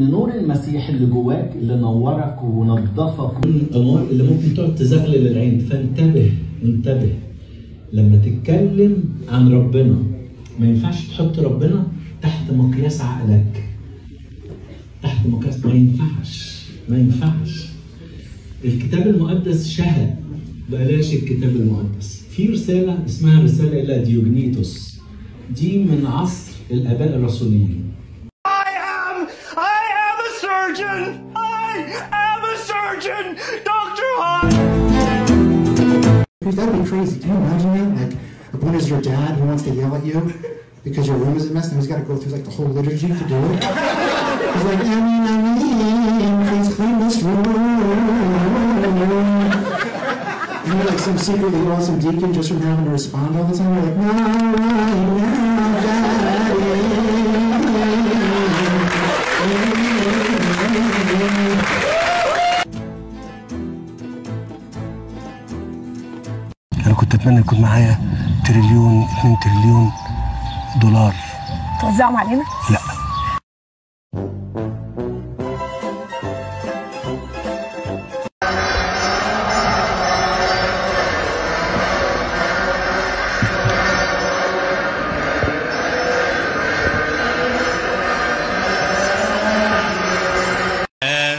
نور المسيح اللي جواك اللي نورك ونظفك. الأمور اللي ممكن تقعد تزغلل العين. فانتبه انتبه. لما تتكلم عن ربنا ما ينفعش تحط ربنا تحت مقياس عقلك. تحت مقياس ما ينفعش ما ينفعش. الكتاب المقدس شهد بلاش الكتاب المقدس. في رسالة اسمها رسالة إلى ديوجنيتوس. دي من عصر الآباء الرسوليين. Surgeon. I am a surgeon. Dr. Hahn. That'd be crazy. Can you imagine that? Like, when is your dad who wants to yell at you because your room is a mess and he's got to go through like the whole liturgy to do it? He's like, Amen, Amen, please clean this room. And you're like some secretly awesome deacon just from having to respond all the time. You're like, no, right now, أنا كنت أتمنى يكون معايا تريليون 2 تريليون دولار. توزعهم علينا؟ لا.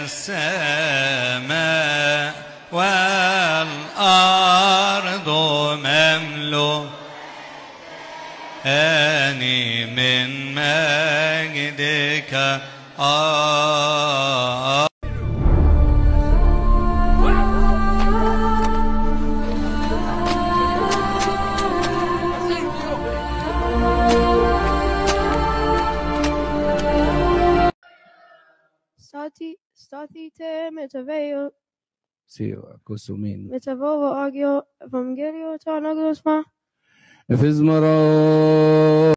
السماء والأرض. أني من مجدك آه Stati, stati te metaveo, Sì, Cosumin. metavovo agio evangelio ta في اسم ربك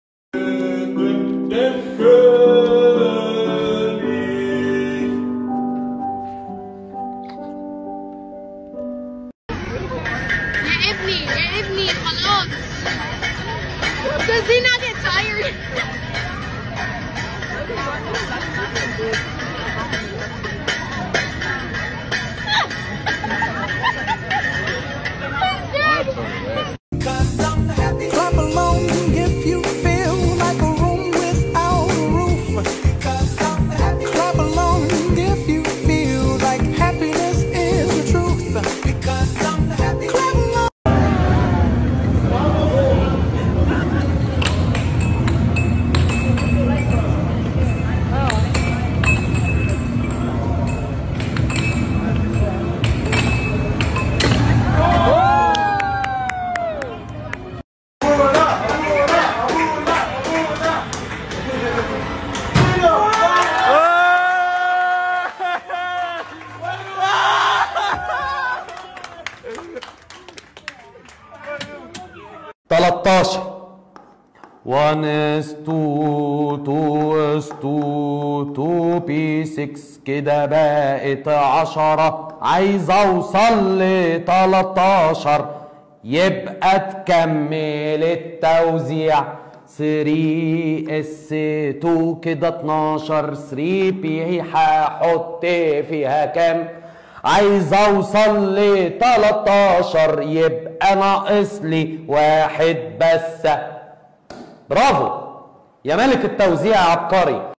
16 1 s 2 2 s 2 2 p 6 كده بقت 10 عايز أوصل ل 13 يبقى تكمل التوزيع. 3 s 2 كده 12 3 p هحط فيها كام؟ عايز أوصل ل 13 يبقى ناقص لي واحد بس. برافو. يا ملك التوزيع عبقري.